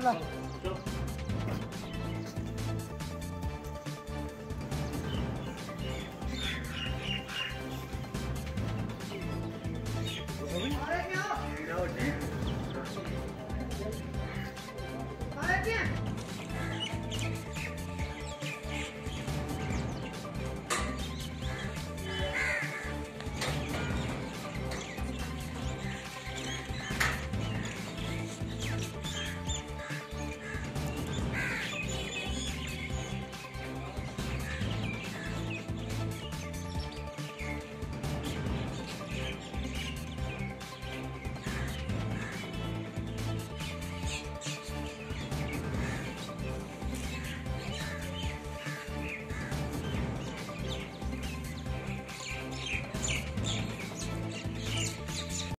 来来。